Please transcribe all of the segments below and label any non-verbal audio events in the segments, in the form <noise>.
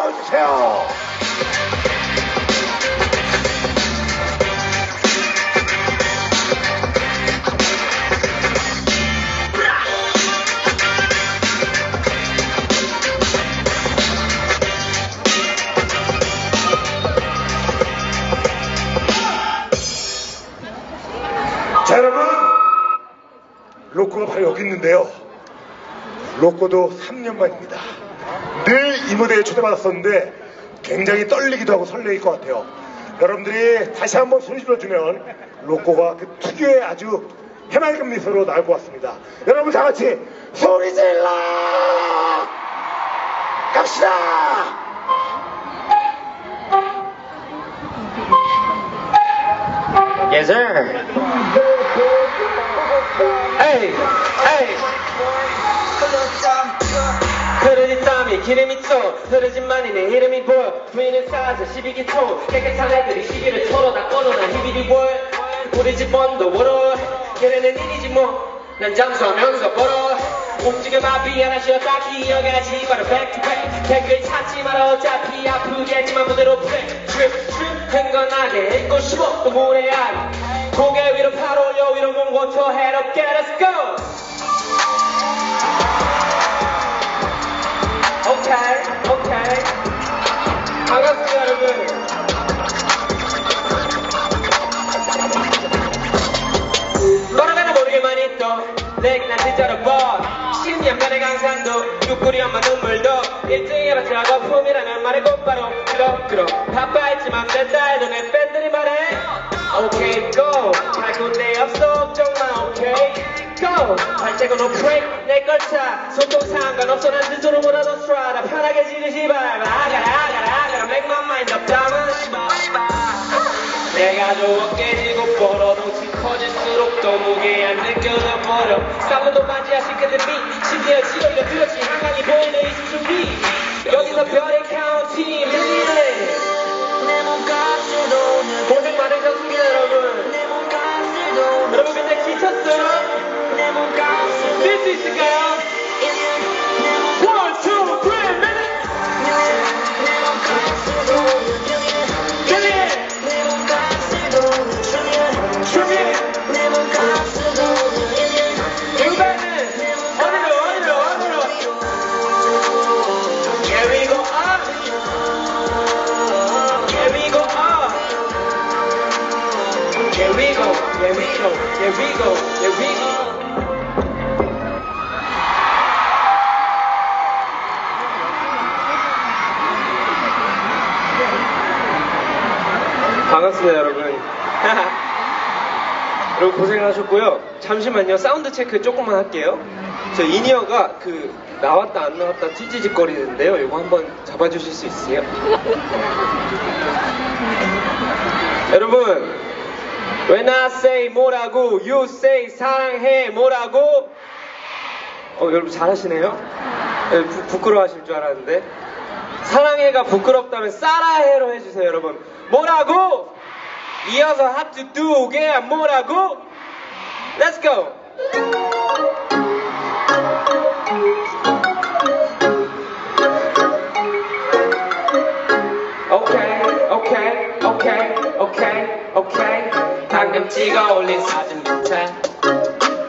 나와주세요. 자 여러분. 로코가 바로 여기 있는데요. 로코도 3년 만입니다 무대에 초대받았었는데 굉장히 떨리기도 하고 설레일 것 같아요 여러분들이 다시 한번 소리 질러주면 로코가 그 특유의 아주 해맑은 미소로 나올 것 같습니다 여러분 다 같이 소리 질러 갑시다 Yes, sir. Hey, hey. 흐르는 땀이 기름이 쳐. 흐르진 많이 내 이름이 보여. 부인은 싸서 12기초. 깨끗한 애들이 시기를 털어 다 꺼놓아 히비디 월 우리 집 언더워로 걔네는 일이지 뭐난 잠수하면서 벌어. 움직여 마비 하나 쉬었다. 기억하지 마라 백투백 댓글 찾지 마라 어차피 아프겠지만 무대로 플레이 트립 행건하게 읽고 싶어. 또 아래 고개 위로 팔 올려. 위로 몸 고쳐. Get us go 오케이 오케이 반갑습니다 여러분. 너라면 모르게만 있던 내난 진짜로 버 10년 만의 강산도 육구리 엄마 눈물도 1등이라 작업품이라는 말에 곧바로 끌어 바빠했지만 됐다 해도 내 팬들이 말해 오케이 고할 군데 없어 걱정마 오케이 고 발재고 오케이 내걸차. 손톱 상관없어. 난 스스로 뭐라도 스트라다 편하게 지르지 발 아가라 아가라 아가라 make my mind up. diamond 내가 좀 깨지고 치 커질수록 더 무게한 느껴져 버려. 싸움도 맞이야 시크들이 심지어 지렁이가 그렇지. 한강이 보이는 이 준비 여기서 별의 카운티 밀리네 고생 많으셨습니다 여러분. 여러분 근데 지쳤어요? 뛸 수 있을까요? One, two, Here we go 반갑습니다 여러분. <laughs> 여러분 고생하셨고요. 잠시만요. 사운드 체크 조금만 할게요. 저 in-ear가 그 나왔다 안 나왔다 찌찌직거리는데요. 이거 한번 잡아주실 수 있으세요? <laughs> 여러분 When I say 뭐라고 You say 사랑해 뭐라고? 어 여러분 잘하시네요? 네, 부, 부끄러워하실 줄 알았는데. 사랑해가 부끄럽다면 싸라해로 해주세요 여러분. 뭐라고? 이어서 하트 두개 뭐라고? Let's go. 오케이 오케 이 오케이 오케이 오케이 방금 찍어 올린 사진부터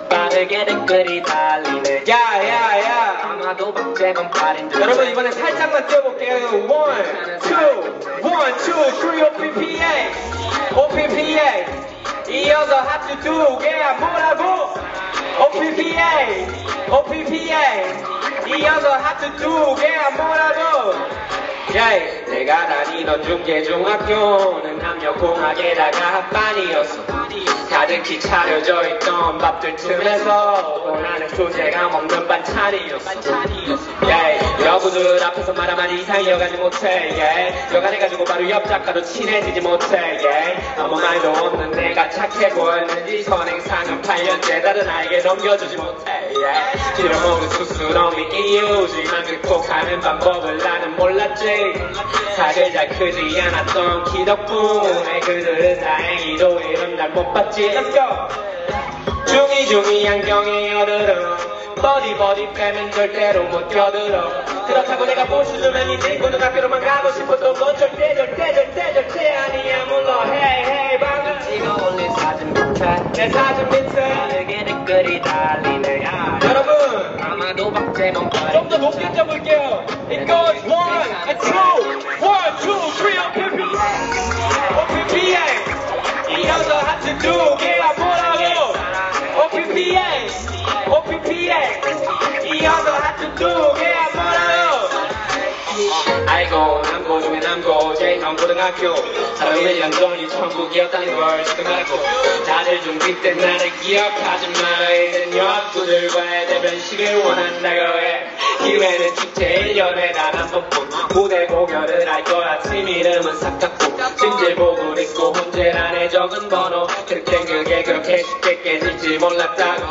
빠르게 댓글이 달리네 야야야 아마도 박재건 팔인 듯 여러분 이번에 살짝만 뛰어볼게요 One, two, one, two, three, OPPA OPPA 이어서 하트 두개 뭐라고 OPPA OPPA 이어서 하트 두개 뭐라고 예, 내가 다니던 중계중학교는 남녀공학에다가 합반이었어 가득히 차려져 있던 밥들 틈에서 원하는 조제가 먹는 반찬이었어. 예, 여부들 앞에서 말 한마디 이상 이어가지 못해 예, 여간해가지고 바로 옆 작가도 친해지지 못해 예, 아무 말도 없는 내가 착해 보였는지 선행상은 8년째 다른 아이에게 넘겨주지 못해 예, 빌어먹은 수스러미 이유지만 극복하는 방법을 나는 몰랐지. 사실 잘 크지 않았던 키 덕분에 그들은 다행히도 이런 날 못 봤지 Let's go 중이 중이 안경의 여드름 버디 버디 빼면 절대로 못 껴들어. 그렇다고 내가 보수주면 이제 고등학교로만 가고 싶어도 건 절대 절대 절대 절대 아니야. 물론 헤이 헤이 방금. 찍어 올린 사진 밑에. 내 사진 밑에. 빠르게 댓글이 달리네. 아, 여러분. 아마도 박재범 좀더 높게 잡을게요 전 고등학교. 바로 1년 전이 천국이었다는 걸 지금 알고 다들 좀 그때 나를 기억하지 마라 이젠 여학구들과의 대변식을 원한다고 해 기회는 축제 1년에 단한 번뿐 무대 공연을 할 거야. 팀 이름은 삭삭고. 진질복을 입고 혼재란에 적은 번호. 그렇게 그게 그렇게 쉽게 깨질지 몰랐다고.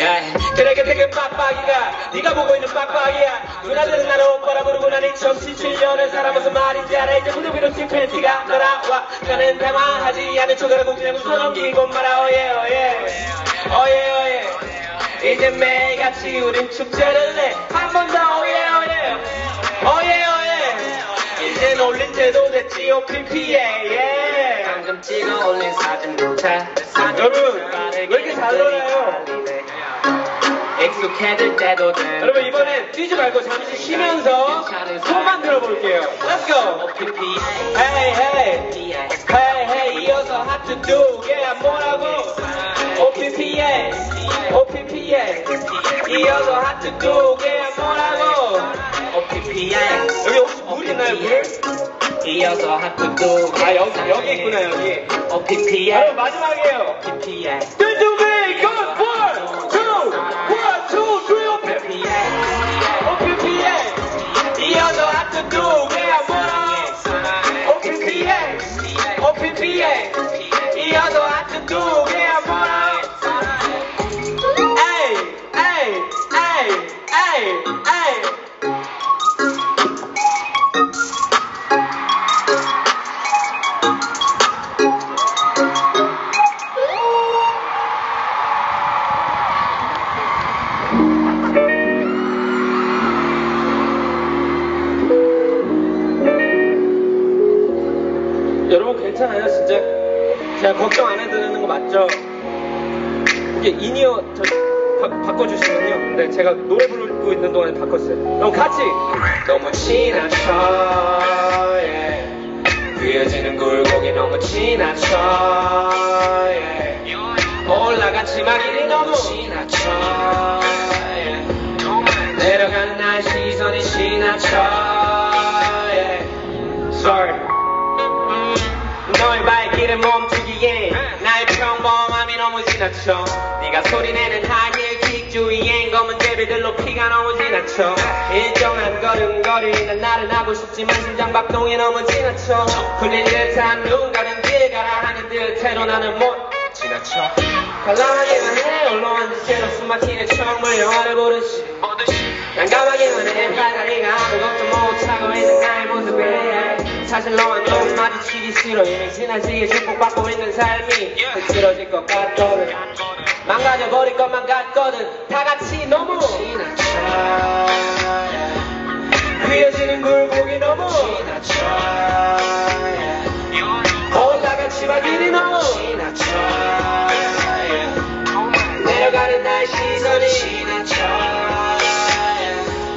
야 그래 그때 그 빡빡이가. 네가 보고 있는 빡빡이야. 누나들은 나를 오빠라 부르고 난 2017년을 살아 무슨 말인지 알아? 이제 무릎 위로 찐 팬티가 돌아와. 나는 당황하지 않은 척을 공지하고 손 넘기고 말아. 오예 오예. 오예 오예 이제 매일같이 우린 축제를 내한 번 더 오예 오예. 오예 오예. 이젠 올릴 때도 됐지 OPP에 예 방금 찍어 올린 사진 밑에 여러분 왜 이렇게 잘 놀아요? 익숙해질 때도 돼. 여러분 이번엔 뛰지 말고 잠시 쉬면서 손만 들어볼게요. Let's go. Hey hey. Hey hey. 이어서 두 개야 뭐라고? OPPA OPPA 이어서 하트 두 개야 뭐라고? OPPA 여기 혹시 물 있나요 물? 이어서 하트 두개. 아 여기 여기 있구나 여기. OPPA 마지막이에요. OPPA 제가 걱정 안 해도 되는 거 맞죠? 이게 인이어 저 바, 바꿔주시면요 네 제가 노래 부르고 있는 동안에 바꿨어요 그럼 같이 너무 지나쳐 예. 그려지는 굴곡이 너무 지나쳐 예. 올라간 치마길이 너무 지나쳐 예. 내려가는 시선이 지나쳐 예. Sorry 너의 발길을 멈추 기엔 나의 평범함이 너무 지나쳐. 네가 소리내는 하이힐 킥 주위엔 검은 제비들로 피가 너무 지나쳐. 일정한 걸음걸이는 나른하고 싶지만 심장 박동이 너무 지나쳐. 풀린 듯한 눈 가는 길 가라 하는 듯해도 나는 못 지나쳐. 관람하기만 해 올라온 채로 숨막히는 처음을 영화를 보듯이. 난감하기만 해 팔다리가 아무것도 못하고 있는 나의 모습에 사실 너와 눈 마주치기 싫어. 이미 시기에 축복받고 있는 삶이 흐트러질 것 같거든. 망가져버릴 것만 같거든. 다 같이 너무 그려지는 굴곡이 너무 올라간 치마 길이 너무 내려가는 나의 시선이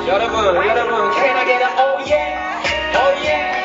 여러분 여러분 Can I get a oh yeah? Oh yeah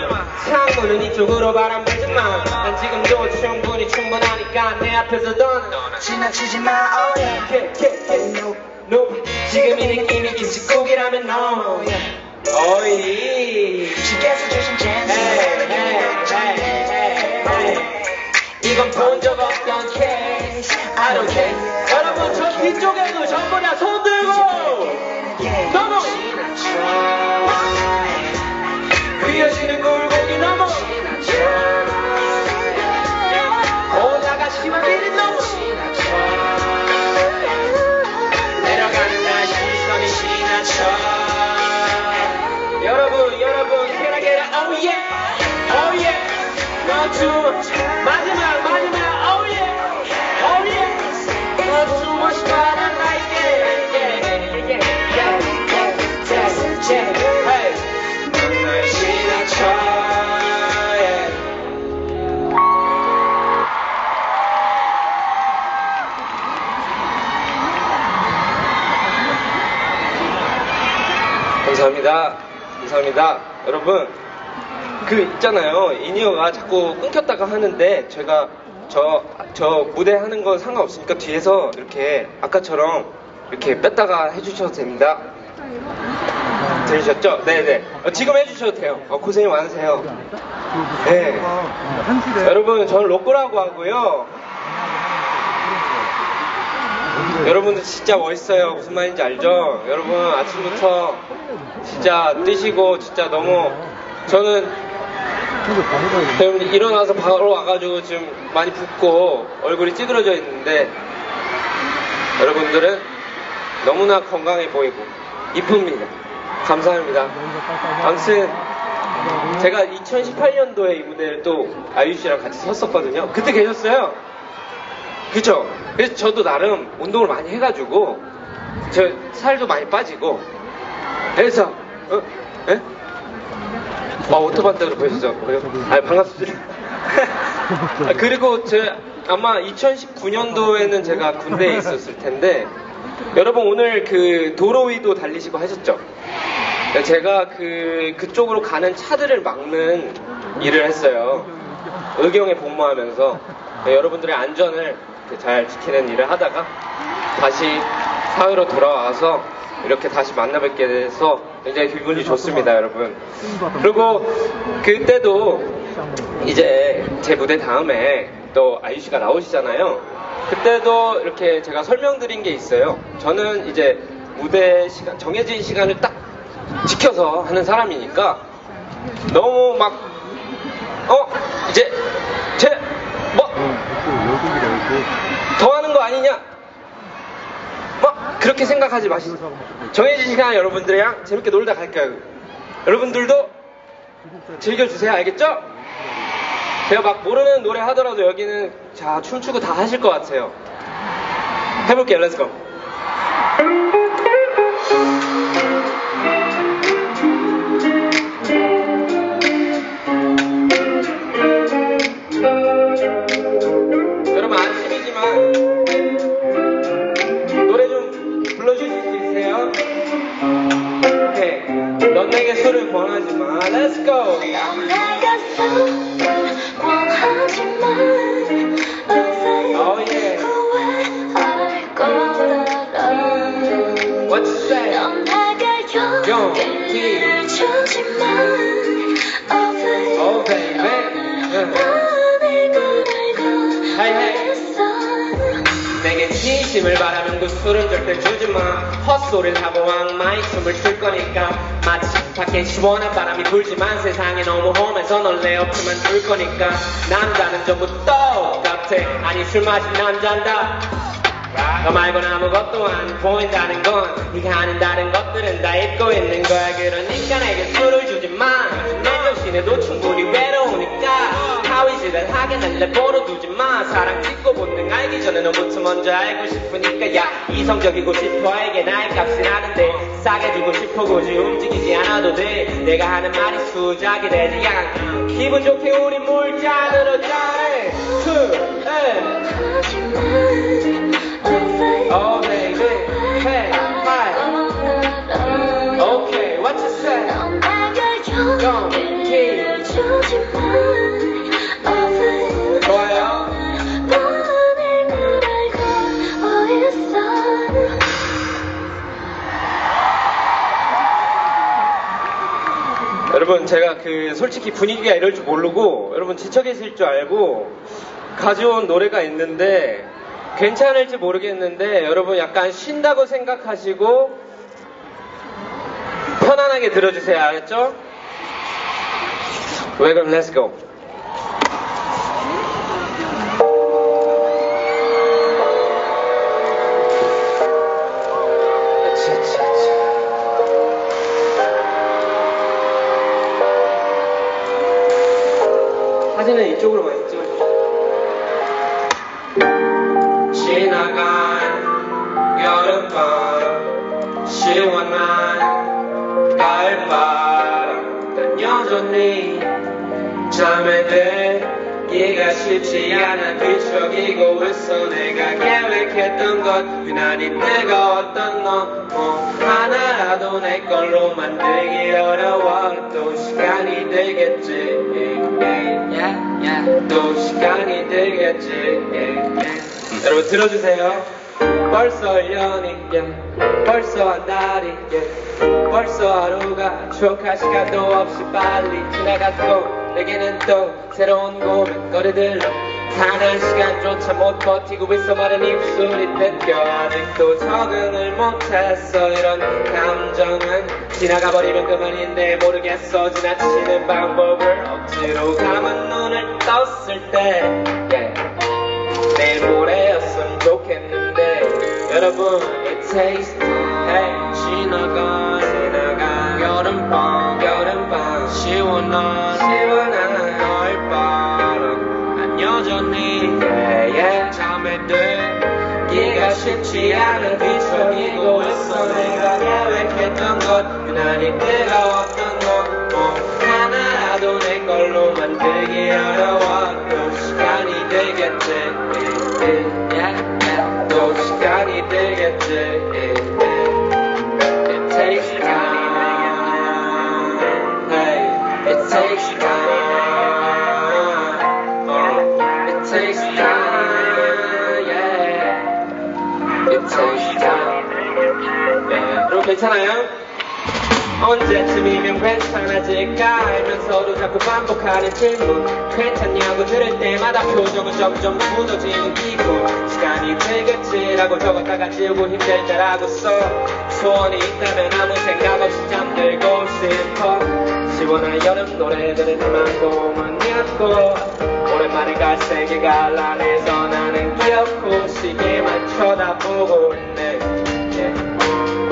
창문은 이쪽으로 바람 불지만 난 지금도 충분히 충분하니까 내 앞에서 넌 지나치지 마. Oh yeah. Yeah yeah, yeah. No, no. 지금 이 느낌이 김치국이라면 넌 어이. 주께서 주신 찬스 이건 본 적 없던 케이스. I don't care. 여러분 저 뒤쪽에도 전부 다 손 들고. 넘어 그려지는 꼴 마지막 마지막 oh yeah oh yeah not too much but 감사합니다. 여러분, 그 있잖아요. 이니어가 자꾸 끊겼다가 하는데 제가 저, 저 무대 하는 건 상관없으니까 뒤에서 이렇게 아까처럼 이렇게 뺐다가 해주셔도 됩니다. 들으셨죠? 네네. 어, 지금 해주셔도 돼요. 어, 고생이 많으세요. 네. 여러분, 저는 로꼬라고 하고요. 여러분들 진짜 멋있어요. 무슨 말인지 알죠? 여러분 아침부터 진짜 뛰시고 진짜 너무 저는. 여러분 일어나서 바로 와가지고 지금 많이 붓고 얼굴이 찌그러져 있는데 여러분들은 너무나 건강해 보이고 이쁩니다. 감사합니다. 아무튼 제가 2018년도에 이 무대를 또 아유 씨랑 같이 섰었거든요. 그때 계셨어요. 그쵸? 그래서 저도 나름 운동을 많이 해가지고 저 살도 많이 빠지고 그래서 어? 예? 아 보셨죠? 그래요? 아 반갑습니다. <laughs> 아, 그리고 제 아마 2019년도에는 제가 군대에 있었을 텐데 여러분 오늘 그 도로 위도 달리시고 하셨죠? 제가 그 그쪽으로 가는 차들을 막는 일을 했어요. 의경에 복무하면서 네, 여러분들의 안전을 이렇게 잘 지키는 일을 하다가 다시 사회로 돌아와서 이렇게 다시 만나 뵙게 돼서 굉장히 기분이 좋습니다, 여러분. 그리고 그때도 이제 제 무대 다음에 또 아유 씨가 나오시잖아요. 그때도 이렇게 제가 설명드린 게 있어요. 저는 이제 무대 시간, 정해진 시간을 딱 지켜서 하는 사람이니까 너무 막, 어, 이제, 제, 뭐, 이렇게 더 하는 거 아니냐? 뭐, 그렇게 생각하지 마시고. 정해진 시간 여러분들이랑 재밌게 놀다 갈게요. 여러분들도 즐겨주세요. 알겠죠? 제가 막 모르는 노래 하더라도 여기는 자, 춤추고 다 하실 것 같아요. 해볼게요. Let's go. Let's go. Oh yeah. What's that? Oh baby. 진심을 바라면 그 술은 절대 주지 마. 헛소리를 하고 왕마이 춤을 출 거니까. 마치 밖에 시원한 바람이 불지만 세상에 너무 험해서 널내 옆에만 둘 거니까. 남자는 전부 똑같아. 아니 술 마신 남잔다. 너 말고는 아무것도 안 보인다는 건 네가 아는 다른 것들은 다 잊고 있는 거야. 그러니까 내게 술을 주지 마 내 정신에도 충분히 외로우니까 하위지랄하게 날 내버려 두지 마. 사랑 찍고 본능 알기 전에 너부터 먼저 알고 싶으니까 야 이성적이고 싶어 알게 나의 값이 나는데 싸게 주고 싶어 굳이 움직이지 않아도 돼. 내가 하는 말이 수작이 되지 야 기분 좋게 우리 물잔으로 짜네 투 Oh baby hey hi Okay what you say 여러분 제가 그 솔직히 분위기가 이럴 줄 모르고 여러분 지쳐 계실 줄 알고 가져온 노래가 있는데 괜찮을지 모르겠는데 여러분 약간 쉰다고 생각하시고 편안하게 들어주세요 알았죠? 왜 그럼 렛츠 고 사진은 이쪽으로 쉽지 않아 뒤척이고 있어 내가 계획했던 것. 유난히 뜨거웠던 너. 뭐 하나라도 내 걸로 만들기 어려워. 또 시간이 들겠지. 또 시간이 들겠지. 여러분 들어주세요. 벌써 1년이 예. 벌써 한 달이 예. 벌써 하루가 추억할 시간도 없이 빨리 지나갔고 내게는 또 새로운 고민거리들로 사는 시간조차 못 버티고 있어 마른 입술이 뜯겨 아직도 적응을 못했어 이런 감정은 지나가버리면 그만인데 모르겠어 지나치는 방법을 억지로 감은 눈을 떴을 때 예. 내일 모레였으면 좋겠는데 여러분 It takes time hey, 지나가 지나가 여름밤 여름밤 시원한 들기가 쉽지 않은 뒤척이고 있어. 내가 계획했던 것 유난히 뜨거웠던 것뭐 하나라도 내 걸로 만들기 어려워. 또 시간이 들겠지 괜찮아요? 언제쯤이면 괜찮아질까 알면서도 자꾸 반복하는 질문 괜찮냐고 들을 때마다 표정은 점점 무너지는 기분 시간이 들겠지라고 적었다가 지우고 힘들 때라고 써 소원이 있다면 아무 생각 없이 잠들고 싶어 시원한 여름 노래들을 희망고만이었고 오랜만에 갈색의 갈란에서 나는 귀엽고 시계만 쳐다보고.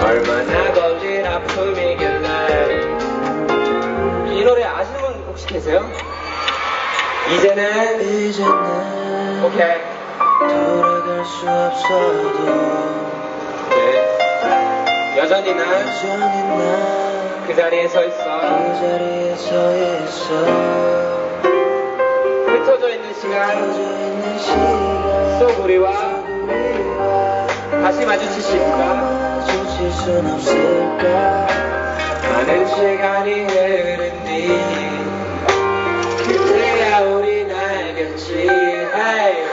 얼마나 걸릴 아픔이길래. 이 노래 아시는 분 혹시 계세요? 이제는 이제는 오케이. 돌아갈 수 없어도 네. 여전히 난그 여전히 난 자리에 서 있어. 그 자리에 서 있어. 흩어져 있는 시간. 터져 있는 시간. 속 우리와 다시 마주치실까 마주칠 순 없을까 많은 시간이 흐른 뒤 그때야 우린 알겠지 hey.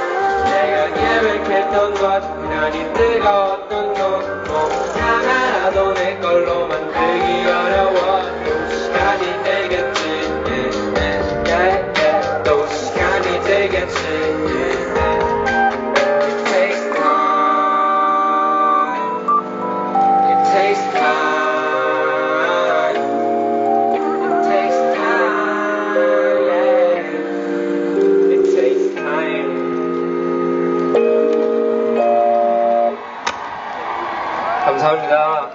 내가 계획했던 것 유난히 뜨거웠던 것 뭐 하나라도 내 감사합니다.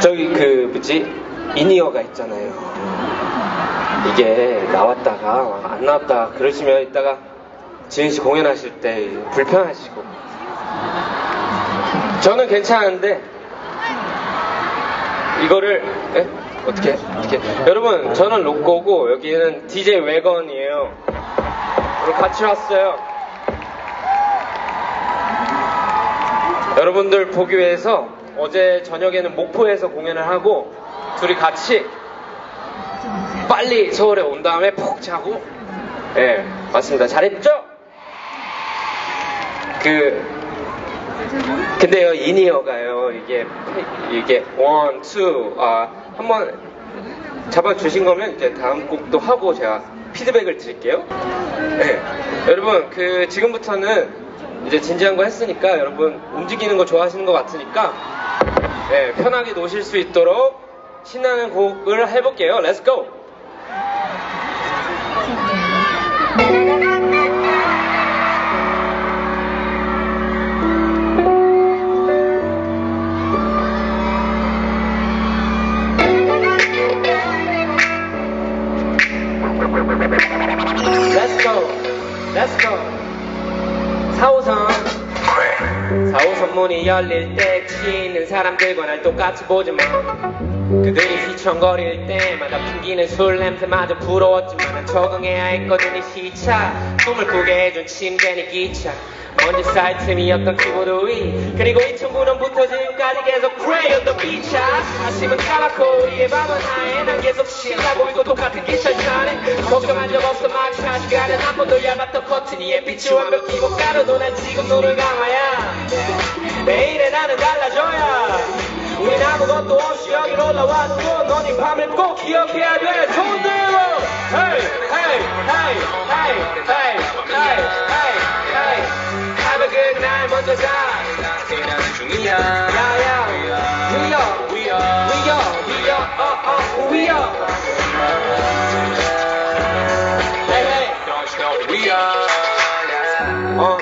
저기 그 뭐지 이니어가 있잖아요. 이게 나왔다가 안 나왔다가 그러시면 이따가 지은 씨 공연하실 때 불편하시고 저는 괜찮은데 이거를 예? 어떻게 어떻게 여러분 저는 로꼬고 여기는 DJ 웨건이에요. 우리 같이 왔어요. 여러분들 보기 위해서 어제 저녁에는 목포에서 공연을 하고 둘이 같이 빨리 서울에 온 다음에 푹 자고. 예 맞습니다. 잘했죠? 그 근데요 in-ear가요. 이게 이게 one, two, 아 한번 잡아 주신 거면 이제 다음 곡도 하고 제가 피드백을 드릴게요. 네. 여러분 그 지금부터는 이제 진지한 거 했으니까 여러분 움직이는 거 좋아하시는 것 같으니까 네, 편하게 노실 수 있도록 신나는 곡을 해볼게요. 렛츠 고! 문이 열릴 때 취한 사람들과 날 똑같이 보지만 그들이 휘청거릴 때마다 풍기는 술 냄새마저 부러웠지만 난 적응해야 했거든 이 시차 꿈을 꾸게 해준 침대는 기차 먼지 쌓일 틈 없던 키보드 위 그리고 2009년부터 지금까지 계속 Play on the beat 아침은 까맣고 우리의 밤은 하얘 난 계속 신나 보이고 똑같은 기차 타네 걱정한 적 없어 막차 시간은 한 번도 얇았던 커튼 위에 빛이 완벽히 못 가려도 난 지금 눈을 감아야. 매일의 나는 달라져야. 우린 아무것도 없이 여길 올라왔고 넌이 밤을 꼭 기억해야 돼 손 들고 Hey hey hey hey hey hey hey hey Have good night 먼저 가 야야 We are We are uh, uh, We are Hey hey 어,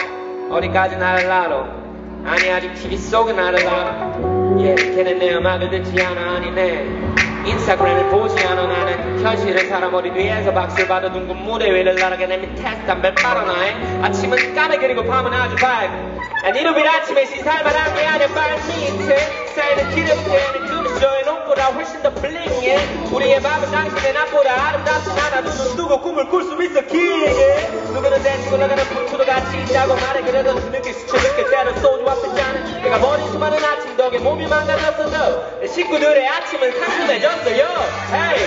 어디까지 나를 알아? 아니, 아직 TV 속에 나를 알아. 예, 걔는 내 음악을 듣지 않아, 아니네. 인스타그램을 보지 않아, 나는 현실을 살아 머리 위에서 박수를 받아 둥근 무대 위를 날아가 내 밑에 담배를 빨아나해. 아침은 까매 그리고 밤은 아주 밝고. 난 이름이 아침에 시살만 한게 아니야, 발 밑에. 쌓이는 기름때 내 두루쇼의 눈보다 훨씬 더 블링해. 우리의 밤은 당신의 낮보다 아름답진 않아. 눈은 뜨고 꿈을 꿀 수 있어, 길게. 누구는 대치고 나가는 불투도 같이 있다고 말해 그래도 늦게 수채 늦게 때려 소주 앞에 짜는 내가 머리 수많은 아침 덕에 몸이 망가졌어도 내 식구들의 아침은 상큼해졌어요 hey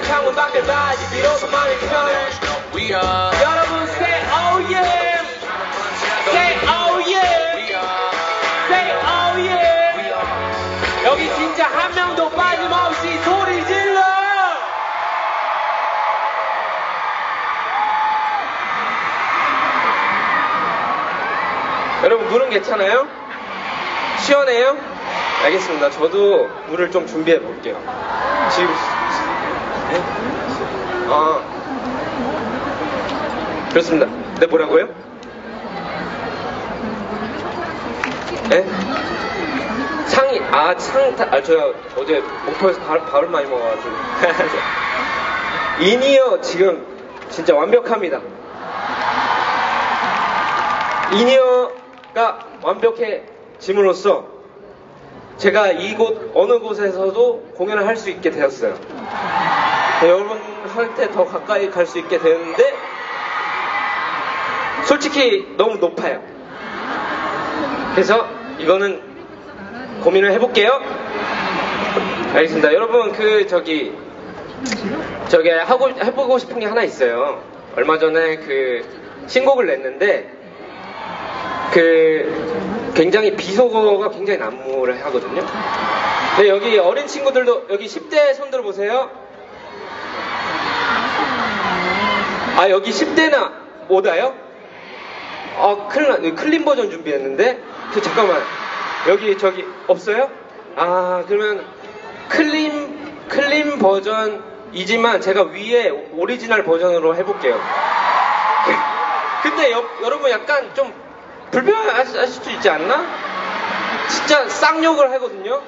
내가는 창문 봐야지 비로소 마음이 편해 여러분 say oh yeah. Say oh yeah. Say oh yeah. 여기 진짜 한 명도 빠짐없이 소리 질러. 여러분 물은 괜찮아요? 시원해요? 알겠습니다. 저도 물을 좀 준비해 볼게요. 지금 네? 아 그렇습니다. 네 뭐라고요? 네? 상이 아 상타 아저 어제 목포에서 밥, 밥을 많이 먹어가지고 <laughs> 인이어 지금 진짜 완벽합니다. 인이어가 완벽해짐으로써 제가 이곳 어느 곳에서도 공연을 할 수 있게 되었어요. 네, 여러분한테 더 가까이 갈 수 있게 되는데 솔직히 너무 높아요. 그래서 이거는 고민을 해볼게요. 알겠습니다. 여러분 그 저기 저기 하고 해보고 싶은 게 하나 있어요. 얼마 전에 그 신곡을 냈는데 그 굉장히 비속어가 굉장히 난무를 하거든요. 근데 여기 어린 친구들도 여기 10대 손들 보세요. 아 여기 10대나 오다요? 아 큰일 나 clean 버전 준비했는데 그 잠깐만 여기 저기 없어요? 아 그러면 clean clean 버전이지만 제가 위에 오리지널 버전으로 해볼게요. 근데 여, 여러분 약간 좀 불편하실 수 있지 않나? 진짜 쌍욕을 하거든요.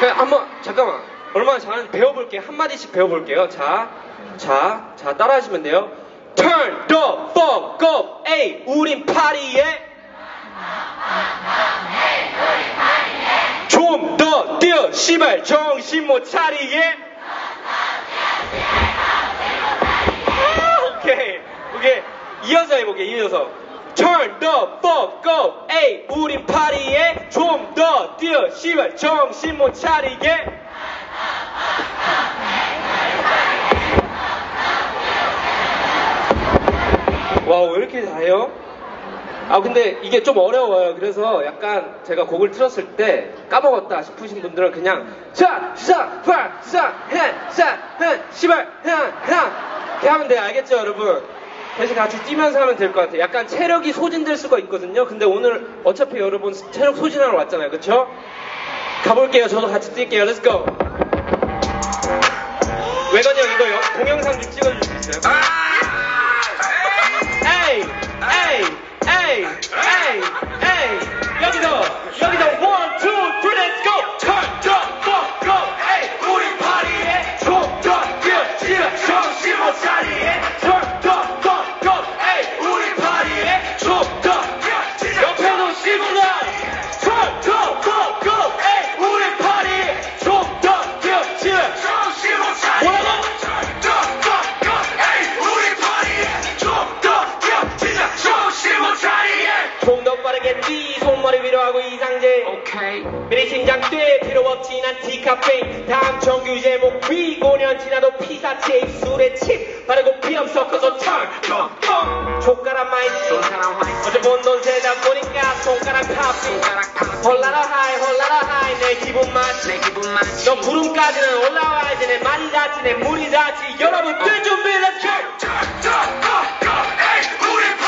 그냥 한번 잠깐만 얼마나 잘하는지 배워볼게요. 한 마디씩 배워볼게요. 자, 자, 자 따라하시면 돼요. Turn the fuck up, 에이, 우린 파리에. 좀 더 뛰어, 씨발 정신 못 차리게. 아, 오케이, 오케이. 이어서 해볼게, 이어서. Turn the fuck up, 에이, 우린 파리에. 좀 더 뛰어, 씨발 정신 못 차리게. 와, 왜 이렇게 잘해요? 아, 근데 이게 좀 어려워요. 그래서 약간 제가 곡을 틀었을 때 까먹었다 싶으신 분들은 그냥 자, 사, 파, 사, 해, 사, 해, 시발, 해, 해. 이렇게 하면 돼요. 알겠죠, 여러분? 대신 같이 뛰면서 하면 될 것 같아요. 약간 체력이 소진될 수가 있거든요. 근데 오늘 어차피 여러분 체력 소진하러 왔잖아요. 그쵸? 가볼게요. 저도 같이 뛸게요. Let's go. 외건이 형 이거 여- 동영상 좀 찍어줄 수 있어요? 에이! 에이! 에이! 에이! 에이! 여기서! 여기서 let's go! Turn the fuck up! 뛰 필요 없지 난 디카페인. 다음 정규 제목 위 5년 지나도 피사체 입술에 칩. 바르고 피염 섞어서 턴 족가락 마이스 어제 본돈 세다 보니까 손가락 파피 홀라라 하이 홀라라 하이 내 기분 맞지. 너 구름까지는 올라와야지 내 말이 닿지 내 물이 닿지 여러분 뛸 준비 Let's go 뭐라고?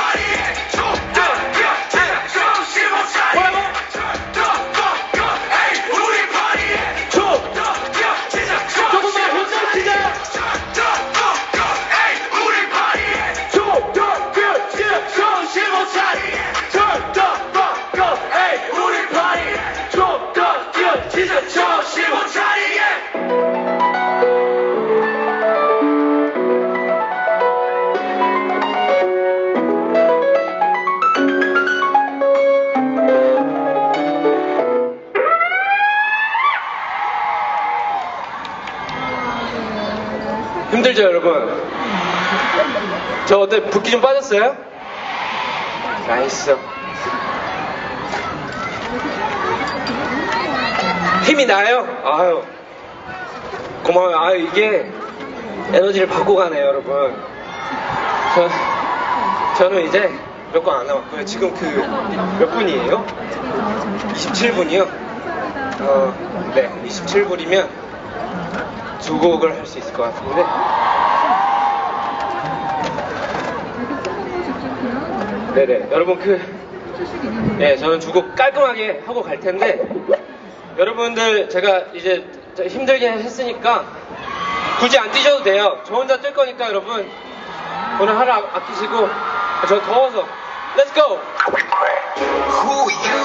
힘들죠 여러분? 저 어때 붓기 좀 빠졌어요? nice 힘이 나요? 아유 고마워요 아유 이게 에너지를 받고 가네요 여러분 저, 저는 이제 몇건안 남았고요 지금 그 몇 분이에요? 27분이요? 어, 네 27분이면 두 곡을 할 수 있을 것 같은데 네네 여러분 그 네, 저는 두 곡 깔끔하게 하고 갈 텐데 여러분들 제가 이제 저 힘들게 했으니까 굳이 안 뛰셔도 돼요 저 혼자 뛸 거니까 여러분 오늘 하루 아- 아끼시고 저 더워서 Let's go! Who you?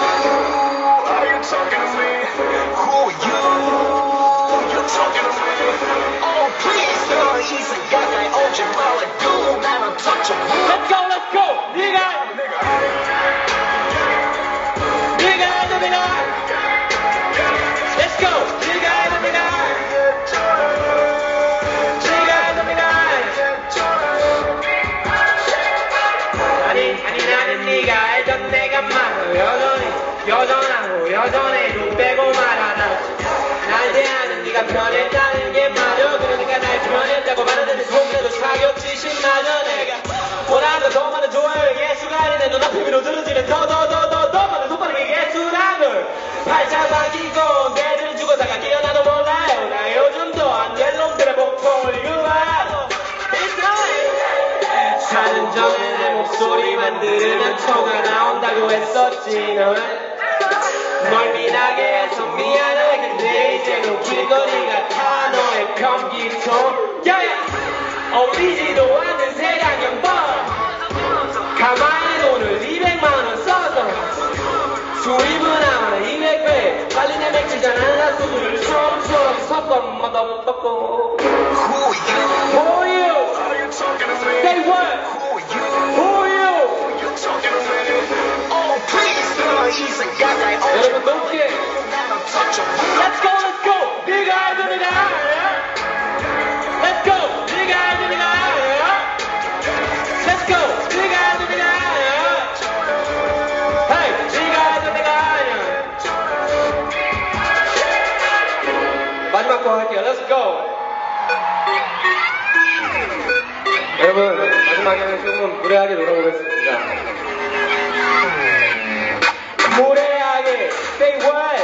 Are you talking to me? Who you? You talking to me? Oh please, 너 이생각에 오지 말아도 나는 touch a Let's go, let's go! 네가 사격지심 맞아 내가 원하는 더 많은 좋아요 아닌 내 눈앞에 위로 들어지는 더 더 더 더 더 많은 예수란 걸 팔자 당기고 내들 죽어다가 깨어나도 몰라요. 나 요즘도 안 될 놈들의 목통을 It's time 사는 전에 내 목소리만 들으면 초가 나온다고 했었지 넌 멀미나게 해서 미안해 근데 이제는 길거리가 다 너의 변기통 야야 어울리지도 않는 색안경번 가만히 돈을 200만원 써서 수입은 아마 200배 빨리 내 맥주잔 하나 소주를 처음처럼 섞어 먹어먹고 Who you? For you Are you talking to me? Say what Who you? For you You talking to me? Oh please, 너 이생각에 오지 여러분 높게 나는 touch a Let's go, 마지막 곡 할게요. Let's go. 여러분 마지막에는 조금 무례하게 놀아보겠습니다. 무례하게. Say what?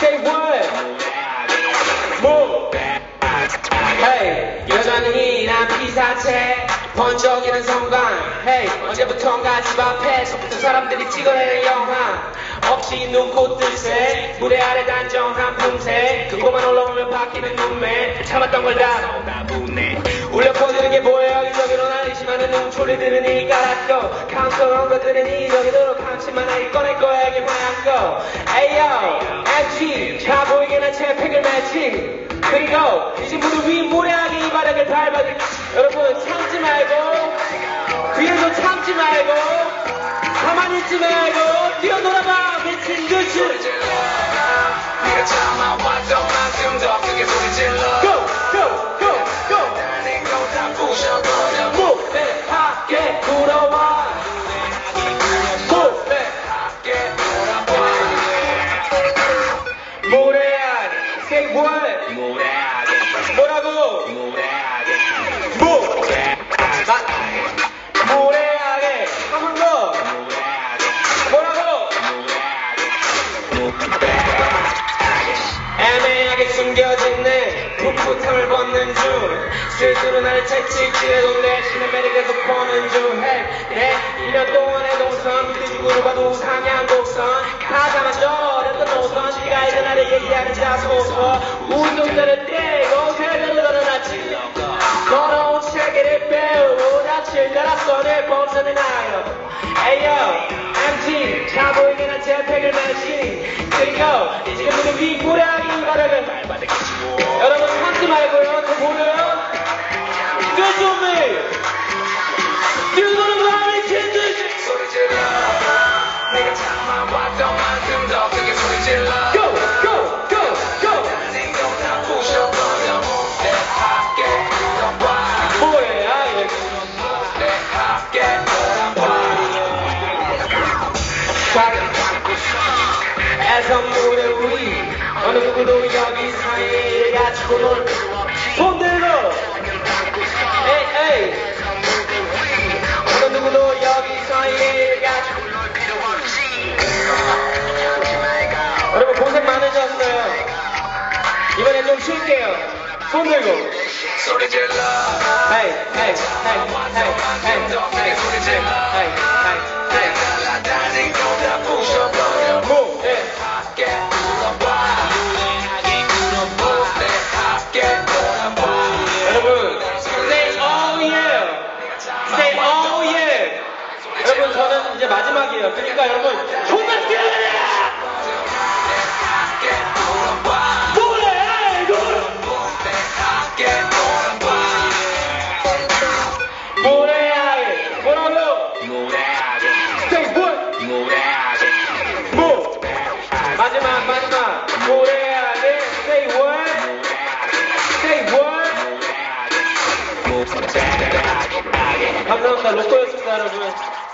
Say what? Move. Hey, 여전히 난 피사체 번쩍이는 성관 헤이 언제부턴가 집 앞에 서부터 사람들이 찍어내는 영화 없이 눈꽃 들새 무대 아래 단정한 품새 그거만 올라오면 바뀌는 눈매 참았던 걸다 쏟아부네 울려 퍼지는 게 보여 여기저기로 날리지만은 눈초리 들으니 깔았고 감성한 것들은 이저기로 감칠만 하게 꺼낼 거야 이게 화양거. 에이요 MG 자 보이게 난 채팩을 맺힌 그리고 이제 무릎 위 무례하게 이 바닥을 밟아들 여러분 참지 말고 뒤에도 참지 말고 가만히 있지 말고 뛰어놀아봐 미친 듯이 네가 참아왔던 만큼 더 크게 소리 질러. Go go go go. 다른 거다 부셔버려. 무대하게 불어와. 무대하게 돌아봐 무례하게 say what 무례하게 뭐라고? 무례하게 무 마- 무례 숨겨진 내 풋풋함을 벗는 중 스스로 나를 채찍질해도 내쉬는 매를 계속 보는 중 hey, 내 1년 동안의 동선. 밑에 죽으로 봐도 상향 곡선. 가사만 저렸던 노선. 시가 이제 나를 얘기하는 자소서 운동자를 떼고 세대를 걸어놨지. 체계를 다칠 따라 손을 벗어내 나요 에이요 MT 자 보이게 난 제팩을 마시니. 그리고 이제 무릎 위 고래하기 바닥을 여러분 참지 말고요 저 보여요 끄좀이 뛰어노는 마음이 든듯이 소리 질러. 네가 참아왔던 만큼 더 크게 go go 누구도 여기 사이를 갖추고 놀손 들고 에이 에이. 어느 누구도 여기 사이를 갖추고 여러분 고생 많으셨어요. 이번에 좀 쉴게요. 손 들고. 소리 질러. hey hey hey hey hey hey. 소리 질러. hey hey. hey 날아다닌 거다 부셔버려 마지막이에요. 그러니까 여러분 뭐라고 뭐 마지막 마지막 say what say what 무대하게 감사합니다. 로꼬였습니다 여러분